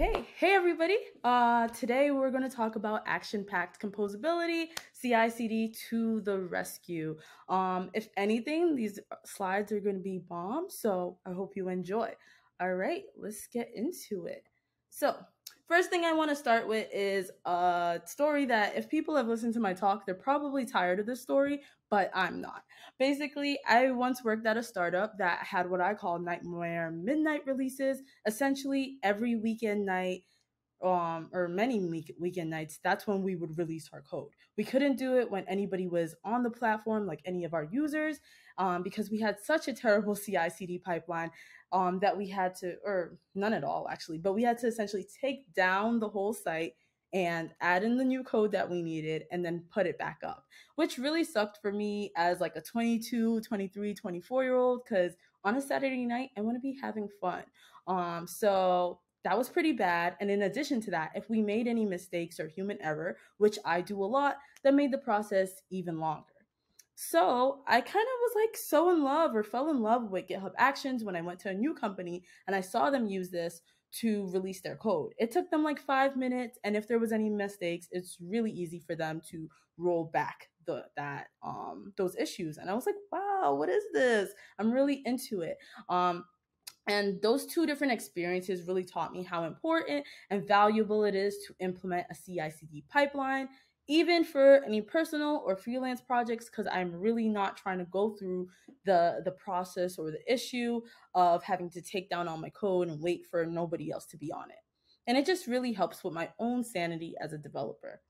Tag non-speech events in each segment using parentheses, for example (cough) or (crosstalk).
Okay, hey everybody. Uh, today we're going to talk about action-packed composability, CI/CD to the rescue. Um, if anything, these slides are going to be bomb, so I hope you enjoy. All right, let's get into it. So, first thing I want to start with is a story that if people have listened to my talk, they're probably tired of this story, but I'm not. Basically, I once worked at a startup that had what I call nightmare midnight releases. Essentially, every weekend night, um, or many week- weekend nights, that's when we would release our code. We couldn't do it when anybody was on the platform, like any of our users, um, because we had such a terrible (laughs) CI CD pipeline um, that we had to, or none at all actually, but we had to essentially take down the whole site and add in the new code that we needed and then put it back up, which really sucked for me as like a 22, 23, 24 year old because on a Saturday night, I want to be having fun. Um, so that was pretty bad. And in addition to that, if we made any mistakes or human error, which I do a lot, that made the process even longer. So I kind of was like so in love or fell in love with GitHub Actions when I went to a new company and I saw them use this to release their code. It took them like five minutes, and if there was any mistakes, it's really easy for them to roll back the that um those issues. And I was like, wow, what is this? I'm really into it. Um, and those two different experiences really taught me how important and valuable it is to implement a CI CD pipeline even for any personal or freelance projects because i'm really not trying to go through the the process or the issue of having to take down all my code and wait for nobody else to be on it. And it just really helps with my own sanity as a developer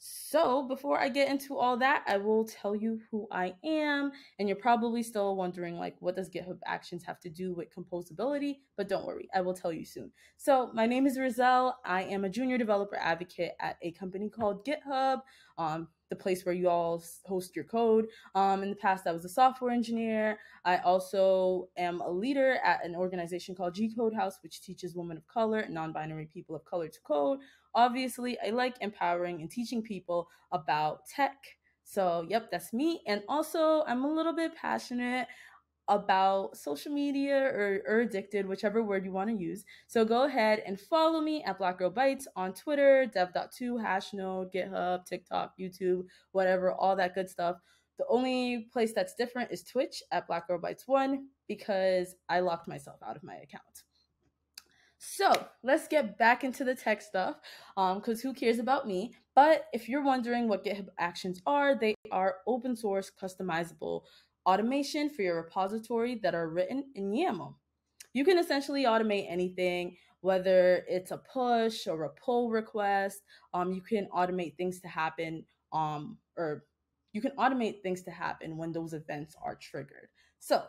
so, before I get into all that, I will tell you who I am. And you're probably still wondering, like, what does GitHub Actions have to do with composability? But don't worry, I will tell you soon. So, my name is Rizel. I am a junior developer advocate at a company called GitHub. Um, the place where you all host your code. Um, in the past, I was a software engineer. I also am a leader at an organization called G Code House, which teaches women of color and non binary people of color to code. Obviously, I like empowering and teaching people about tech. So, yep, that's me. And also, I'm a little bit passionate about social media or, or addicted, whichever word you want to use. So go ahead and follow me at Black Girl Bytes on Twitter, dev.to, Hashnode, GitHub, TikTok, YouTube, whatever, all that good stuff. The only place that's different is Twitch at Black Girl Bytes 1 because I locked myself out of my account. So let's get back into the tech stuff because um, who cares about me? But if you're wondering what GitHub Actions are, they are open source, customizable automation for your repository that are written in YAML. You can essentially automate anything, whether it's a push or a pull request. Um, you can automate things to happen, um, or you can automate things to happen when those events are triggered. So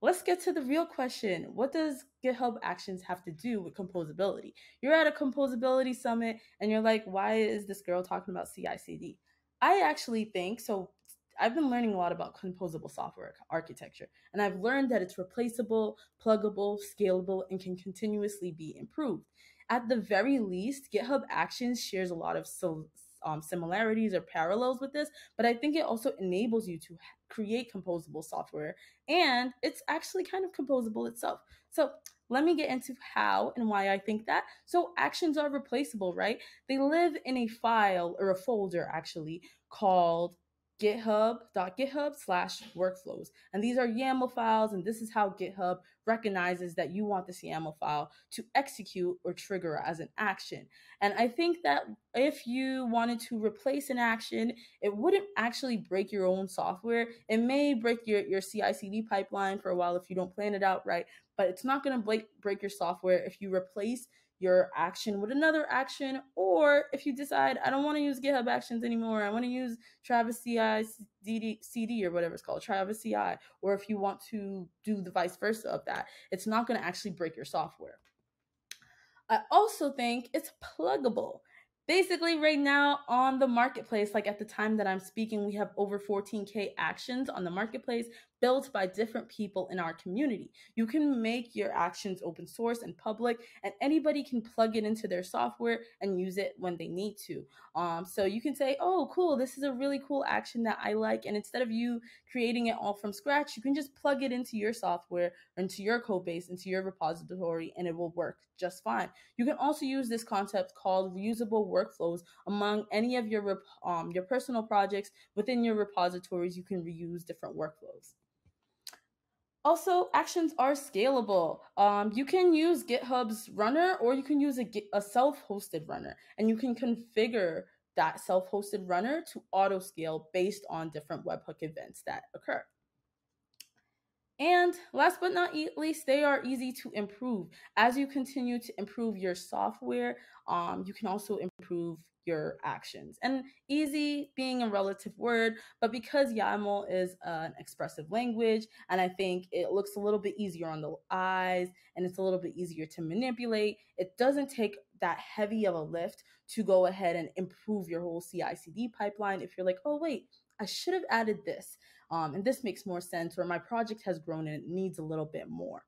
let's get to the real question. What does GitHub Actions have to do with composability? You're at a composability summit and you're like, why is this girl talking about CI CD? I actually think so. I've been learning a lot about composable software architecture, and I've learned that it's replaceable, pluggable, scalable, and can continuously be improved. At the very least, GitHub Actions shares a lot of um, similarities or parallels with this, but I think it also enables you to create composable software, and it's actually kind of composable itself. So let me get into how and why I think that. So actions are replaceable, right? They live in a file or a folder actually called github.github slash workflows. And these are YAML files, and this is how GitHub recognizes that you want this YAML file to execute or trigger as an action. And I think that if you wanted to replace an action, it wouldn't actually break your own software. It may break your, your CI CD pipeline for a while if you don't plan it out right, but it's not going to break, break your software if you replace your action with another action, or if you decide I don't want to use GitHub Actions anymore, I want to use Travis CI CD or whatever it's called, Travis CI, or if you want to do the vice versa of that, it's not going to actually break your software. I also think it's pluggable. Basically, right now on the marketplace, like at the time that I'm speaking, we have over 14K actions on the marketplace, built by different people in our community. You can make your actions open source and public, and anybody can plug it into their software and use it when they need to. Um, so you can say, oh, cool, this is a really cool action that I like. And instead of you creating it all from scratch, you can just plug it into your software, into your code base, into your repository, and it will work just fine. You can also use this concept called reusable workflows among any of your um, your personal projects within your repositories. You can reuse different workflows. Also, actions are scalable. Um, you can use GitHub's runner or you can use a, a self hosted runner, and you can configure that self hosted runner to auto scale based on different webhook events that occur. And last but not least, they are easy to improve. As you continue to improve your software, um, you can also improve your actions. And easy being a relative word, but because YAML is an expressive language, and I think it looks a little bit easier on the eyes and it's a little bit easier to manipulate, it doesn't take that heavy of a lift to go ahead and improve your whole CI CD pipeline. If you're like, oh, wait, I should have added this. Um, and this makes more sense, or my project has grown and it needs a little bit more.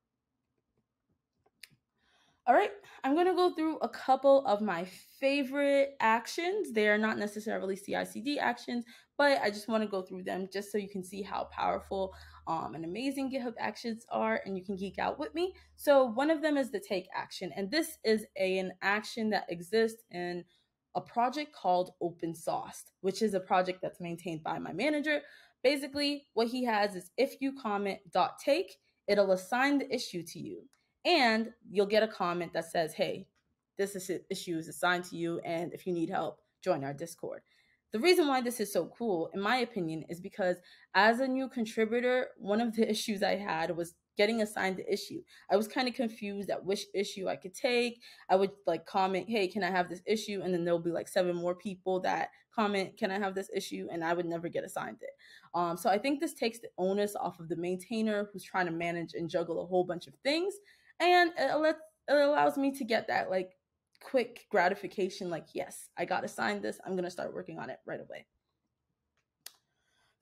All right, I'm going to go through a couple of my favorite actions. They are not necessarily CI CD actions, but I just want to go through them just so you can see how powerful um, and amazing GitHub actions are and you can geek out with me. So, one of them is the take action, and this is a, an action that exists in a project called Open which is a project that's maintained by my manager. Basically, what he has is if you comment dot take, it'll assign the issue to you and you'll get a comment that says, hey, this is issue is assigned to you. And if you need help, join our Discord. The reason why this is so cool, in my opinion, is because as a new contributor, one of the (laughs) issues I had was getting assigned the issue. I was kind of confused at which issue I could take. I would like comment, hey, can I have this issue? And then there'll be like seven more people that comment, can I have this issue? And I would never get assigned it. Um, so I think this takes the onus off of the maintainer who's trying to manage and juggle a whole bunch of things and it, lets, it allows me to get that like quick gratification like yes i got assigned this i'm going to start working on it right away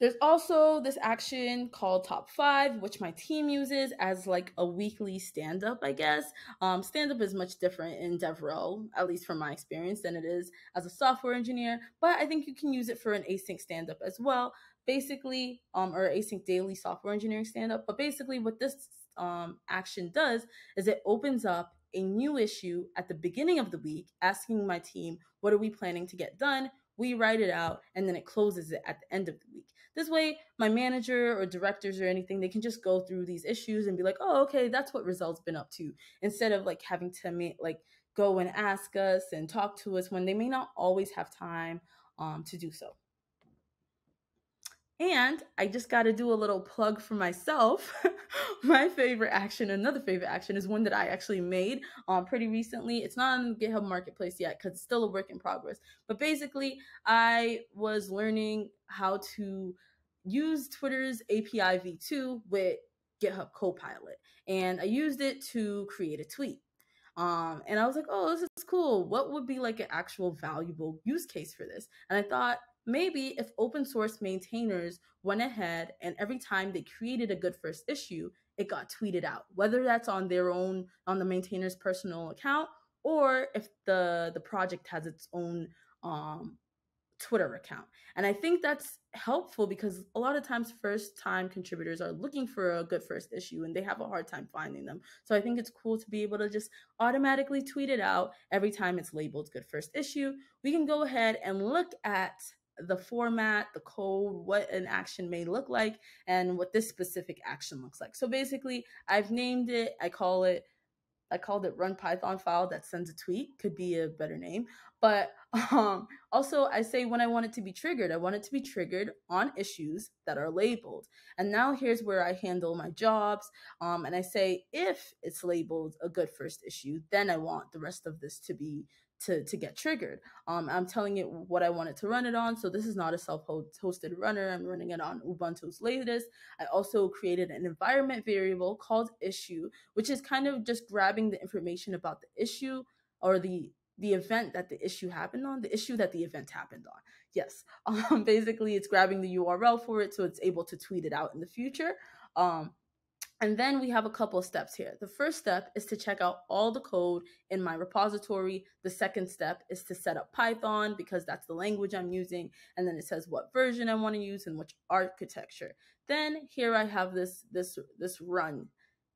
there's also this action called Top Five, which my team uses as like a weekly stand up, I guess. Um, stand up is much different in DevRel, at least from my experience, than it is as a software engineer. But I think you can use it for an async stand up as well. Basically, um, or async daily software engineering stand up. But basically, what this um, action does is it opens up a new issue at the beginning of the week, asking my team, what are we planning to get done? We write it out and then it closes it at the end of the week. This way, my manager or directors or anything, they can just go through these issues and be like, oh, okay, that's what Rizel's been up to, instead of like having to make like go and ask us and talk to us when they may not always have time um, to do so. And I just got to do a little plug for myself. (laughs) My favorite action, another favorite action, is one that I actually made um, pretty recently. It's not on GitHub Marketplace yet because it's still a work in progress. But basically, I was learning how to use Twitter's API v2 with GitHub Copilot. And I used it to create a tweet. Um, and I was like, oh, this is cool. What would be like an actual valuable use case for this? And I thought, maybe if open source maintainers went ahead and every time they created a good first issue, it got tweeted out, whether that's on their own, on the maintainer's personal account, or if the, the project has its own um, Twitter account. And I think that's helpful because a lot of times first time contributors are looking for a good first issue and they have a hard time finding them. So I think it's cool to be able to just automatically tweet it out every time it's labeled good first issue. We can go ahead and look at the format, the code, what an action may look like, and what this specific action looks like. So basically, I've named it, I call it, I called it run Python file that sends a tweet, could be a better name. But (laughs) um, also, I say when I want it to be triggered, I want it to be triggered on issues that are labeled. And now here's where I handle my jobs. Um, and I say if it's labeled a good first issue, then I want the rest of this to be to to get triggered. Um, I'm telling it what I want it to run it on. So this is not a self-hosted runner. I'm running it on Ubuntu's latest. I also created an environment variable called issue, which is kind of just grabbing the information about the issue or the the event that the issue happened on, the issue that the event happened on. Yes, (laughs) um, basically it's grabbing the URL for it so it's able to tweet it out in the future. Um, and then we have a couple of steps here. The first step is to check out all the code in my repository. The second step is to set up Python because that's the language I'm using. And then it says what version I want to use and which architecture. Then here I have this this this run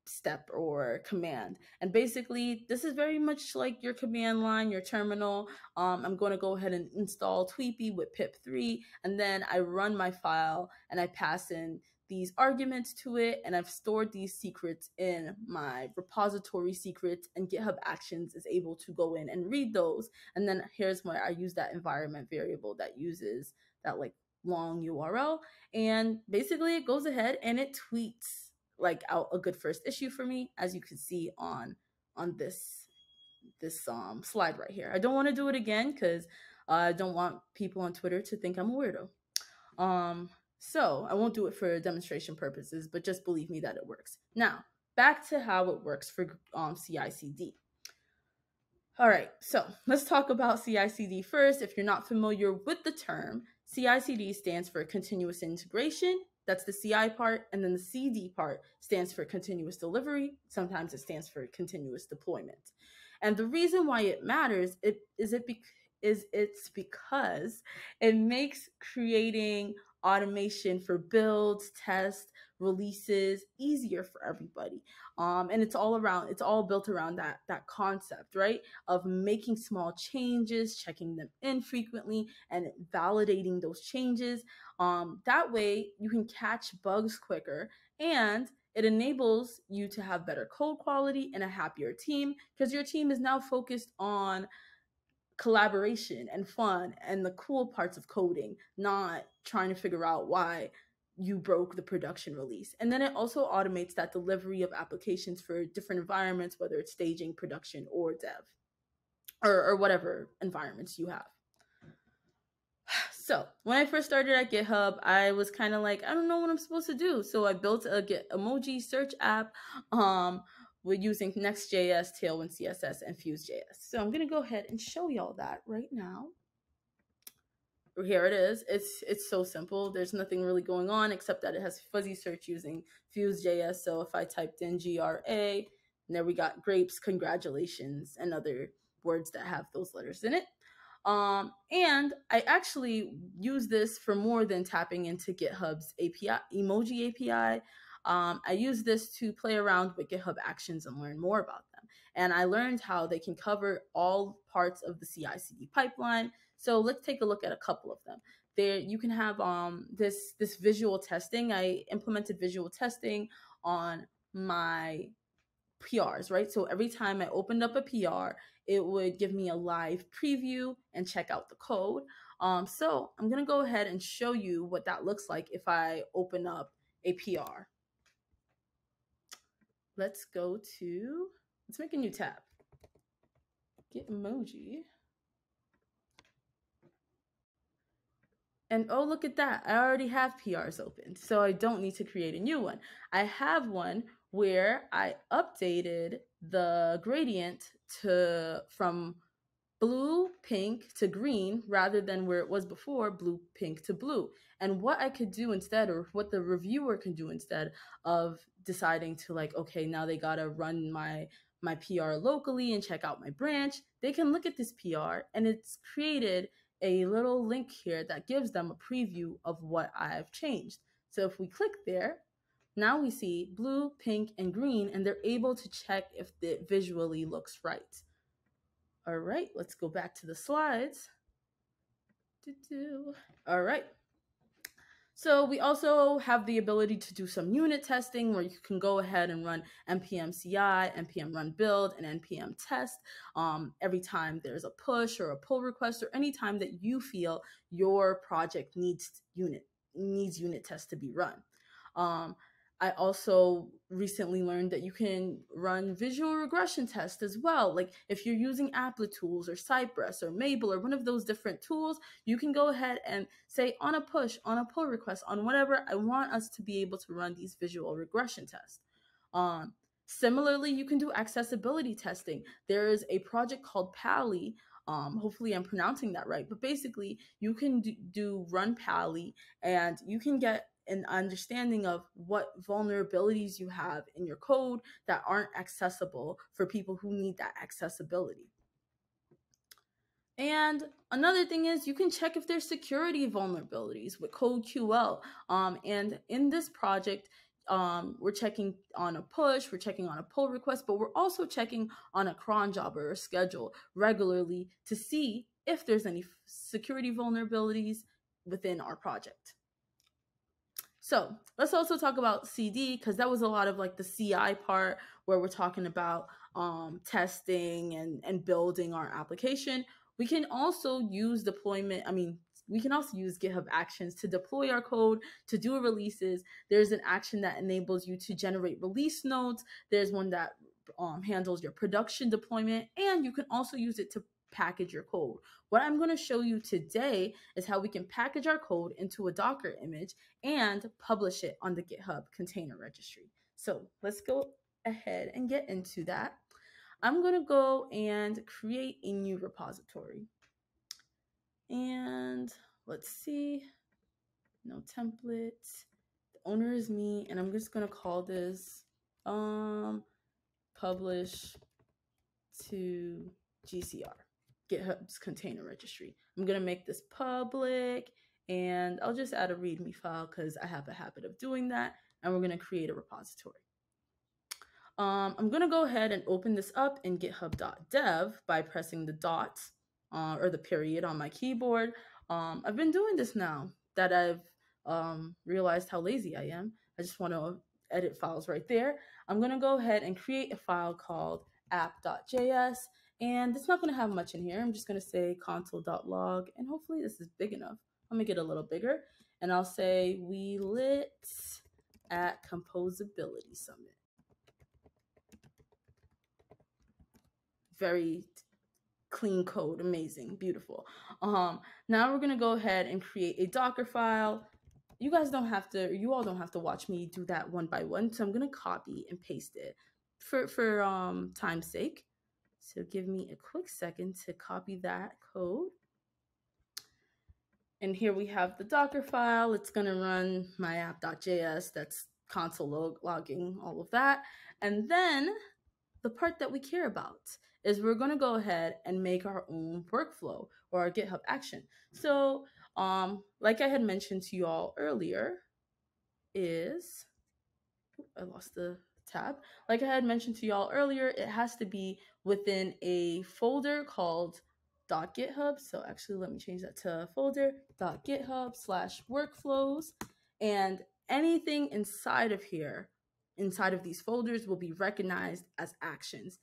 step or command. And basically, this is very much like your command line, your terminal. Um, I'm going to go ahead and install Tweepy with pip3, and then I run my file and I pass in these arguments to it and I've stored these secrets in my repository secrets and GitHub Actions is able to go in and read those. And then here's where I use that environment variable that uses that like long URL. And basically it goes ahead and it tweets like out a good first issue for me, as you can see on on this this um slide right here. I don't want to do it again because I don't want people on Twitter to think I'm a weirdo. Um, so I won't do it for demonstration purposes, but just believe me that it works. Now, back to how it works for um, CI/CD. All right, so let's talk about CI/CD first. If you're not familiar with the term, CI/CD stands for continuous integration. That's the CI part, and then the CD part stands for continuous delivery. Sometimes it stands for continuous deployment. And the reason why it matters it, is it be, is it's because it makes creating automation for builds, tests, releases easier for everybody. Um, and it's all around, it's all built around that that concept, right? Of making small changes, checking them in frequently, and validating those changes. Um, that way you can catch bugs quicker and it enables you to have better code quality and a happier team because your team is now focused on collaboration and fun and the cool parts of coding, not trying to figure out why you broke the production release. And then it also automates that delivery of applications for different environments, whether it's staging, production, or dev, or, or whatever environments you have. (sighs) So when I first started at GitHub, I was kind of like, I don't know what I'm supposed to do. So I built a Git emoji search app um, we're using Next.js, Tailwind CSS, and Fuse.js. So I'm gonna go ahead and show y'all that right now. Here it is. It's it's so simple. There's nothing really going on except that it has fuzzy search using Fuse.js. So if I typed in GRA, there we got grapes, congratulations, and other words that have those letters in it. Um, and I actually use this for more than tapping into GitHub's API, emoji API. Um, I use this to play around with GitHub Actions and learn more about them. And I learned how they can cover all parts of the CI/CD pipeline. So let's take a look at a couple of them. There, you can have um, this this visual testing. I implemented visual testing on my PRs, right? So every time I opened up a PR, it would give me a live preview and check out the code. Um, so I'm gonna go ahead and show you what that looks like if I open up a PR let's go to, let's make a new tab. Get emoji. And oh, look at that. I already have PRs open, so I don't need to create a new one. I have one where I updated the gradient to from blue, pink to green rather than where it was before, blue, pink to blue. And what I could do instead, or what the reviewer can do instead of deciding to like, okay, now they gotta run my my PR locally and check out my branch, they can look at this PR and it's created a little link here that gives them a preview of what I've changed. So if we click there, now we see blue, pink, and green, and they're able to check if it visually looks right. All right, let's go back to the slides. All right. So we also have the ability to do some unit testing where you can go ahead and run npm CI, npm run build, and npm test um, every time there's a push or a pull request or any time that you feel your project needs unit needs unit tests to be run. Um, I also recently learned that you can run visual regression tests as well. Like if you're using Applitools or Cypress or Maple or one of those different tools, you can go ahead and say on a push, on a pull request, on whatever, I want us to be able to run these visual regression tests. Um, similarly, you can do accessibility testing. There is a project called Pa11y um, hopefully I'm pronouncing that right, but basically you can do, do run Pa11y and you can get an understanding of what vulnerabilities you have in your code that aren't accessible for people who need that accessibility. And another thing is you can check if there's security vulnerabilities with CodeQL. Um, and in this project, um, we're checking on a push, we're checking on a pull request, but we're also checking on a cron job or a schedule regularly to see if there's any security vulnerabilities within our project. So let's also talk about CD because that was a lot of like the CI part where we're talking about um, testing and, and building our application. We can also use deployment, I mean, we can also use GitHub Actions to deploy our code, to do releases. There's an action that enables you to generate release notes. There's one that um, handles your production deployment, and you can also use it to package your code. What I'm going to show you today is how we can package our code into a Docker image and publish it on the GitHub container registry. So let's go ahead and get into that. I'm going to go and create a new repository. And let's see, no template. The owner is me, and I'm just going to call this um, publish to GCR, GitHub's container registry. I'm going to make this public and I'll just add a README file because I have a habit of doing that. And we're going to create a repository. Um, I'm going to go ahead and open this up in github.dev by pressing the dot uh, or the period on my keyboard. Um, I've been doing this now that I've um, realized how lazy I am. I just want to edit files right there. I'm going to go ahead and create a file called app.js. And it's not going to have much in here. I'm just going to say console.log. And hopefully this is big enough. I'll make it a little bigger. And I'll say we lit at Composability Summit. very clean code amazing beautiful um now we're gonna go ahead and create a docker file you guys don't have to you all don't have to watch me do that one by one so i'm gonna copy and paste it for for um time's sake so give me a quick second to copy that code. And here we have the docker file. It's gonna run my app.js that's console log logging all of that. And then the part that we care about is we're going to go ahead and make our own workflow or our GitHub action. So, um, like I had mentioned to you all earlier, is I lost the tab. Like I had mentioned to y'all earlier, it has to be within a folder called .github. So actually, let me change that to folder .github slash workflows, and anything inside of here, inside of these folders, will be recognized as actions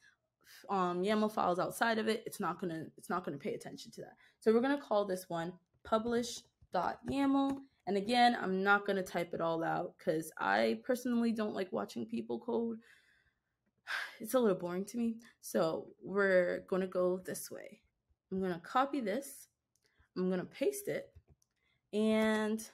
um, YAML files outside of it, it's not gonna it's not gonna pay attention to that. So we're gonna call this one publish.yaml. And again, I'm not gonna type it all out because I personally don't like watching people code. (sighs) It's a little boring to me. So we're gonna go this way. I'm gonna copy this. I'm gonna paste it, and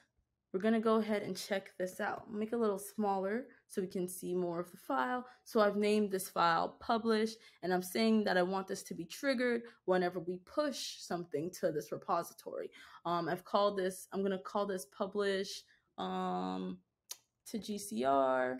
we're going to go ahead and check this out. Make a little smaller so we can see more of the file. So I've named this file publish, and I'm saying that I want this to be triggered whenever we push something to this repository. Um, I've called this, I'm going to call this publish um, to GCR.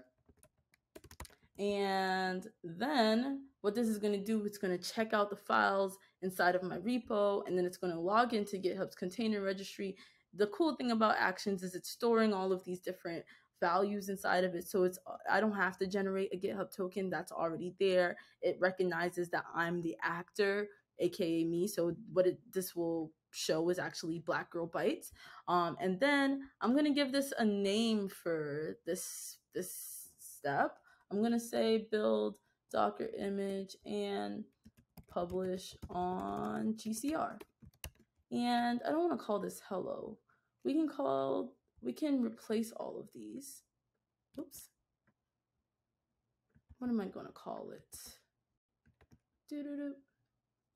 And then what this is going to do, it's going to check out the files inside of my repo, and then it's going to log into GitHub's container registry the cool thing about actions is it's storing all of these different values inside of it. So it's i don't have to generate a github token that's already there. It recognizes that i'm the actor aka me. So what it this will show is actually black girl bytes. Um and then i'm gonna give this a name for this this step. I'm gonna say build docker image and publish on gcr and I don't want to call this hello. We can call, we can replace all of these. Oops. What am I going to call it? Doo -doo -doo.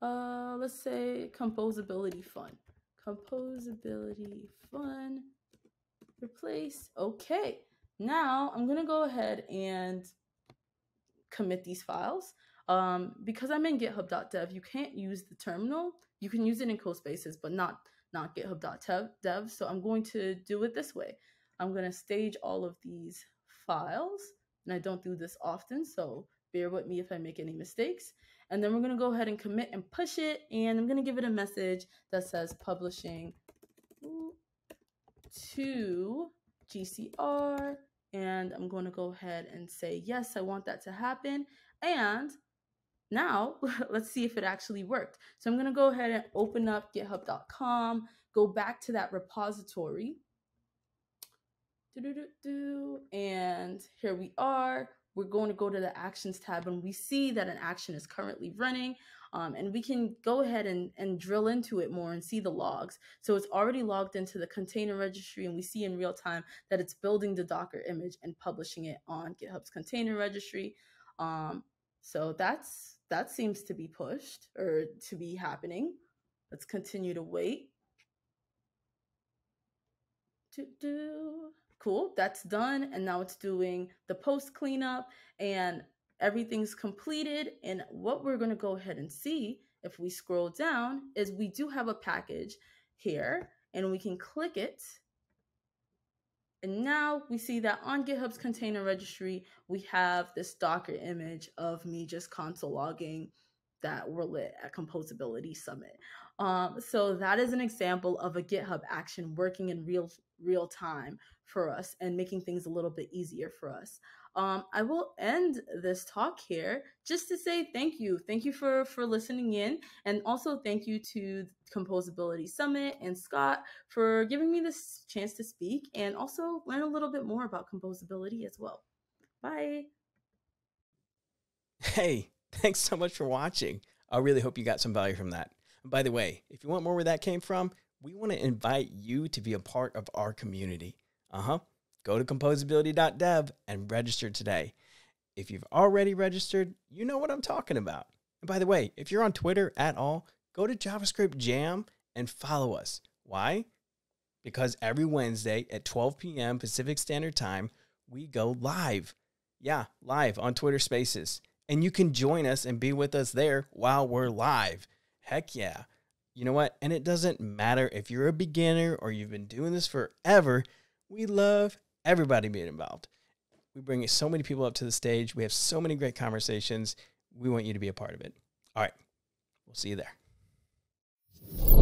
Uh, let's say composability fun. Composability fun. Replace. Okay. Now I'm going to go ahead and commit these files. Um, because I'm in github.dev, you can't use the terminal you can use it in CodeSpaces, but not not github.dev. So I'm going to do it this way. I'm going to stage all of these files. And I don't do this often, so bear with me if I make any mistakes. And then we're going to go ahead and commit and push it. And I'm going to give it a message that says publishing to GCR. And I'm going to go ahead and say, yes, I want that to happen. And now (laughs) let's see if it actually worked. So I'm going to go ahead and open up github.com, go back to that repository. And here we are. We're going to go to the actions tab and we see that an action is currently running. Um, and we can go ahead and, and drill into it more and see the logs. So it's already logged into the container registry and we see in real time that it's building the Docker image and publishing it on GitHub's container registry. Um, so that's that seems to be pushed or to be happening. Let's continue to wait. Do-do. Cool, that's done. And now it's doing the post cleanup and everything's completed. And what we're to go ahead and see if we scroll down is we do have a package here and we can click it and now we see that on GitHub's container registry, we have this Docker image of me just console logging that we're lit at Composability Summit. Um, so that is an example of a GitHub action working in real real time for us and making things a little bit easier for us um, I will end this talk here just to say thank you. Thank you for for listening in, and also thank you to Composability Summit and Scott for giving me this chance to speak and also learn a little bit more about composability as well. Bye. Hey, (laughs) thanks so much for watching. I really hope you got some value from that. by the way, if you want more where that came from, we want to invite you to be a part of our community. Uh huh go to composability.dev and register today. If you've already registered, you know what I'm talking about. And by the way, if you're on Twitter at all, go to JavaScript Jam and follow us. Why? Because every Wednesday at 12 p.m. Pacific Standard Time, we go live. Yeah, live on Twitter Spaces. And you can join us and be with us there while we're live. Heck yeah. You know what? And it doesn't matter if you're a beginner or you've been doing this forever. We love everybody being involved. We bring so many people up to the stage. We have so many great conversations. We want you to be a part of it. All right. We'll see you there.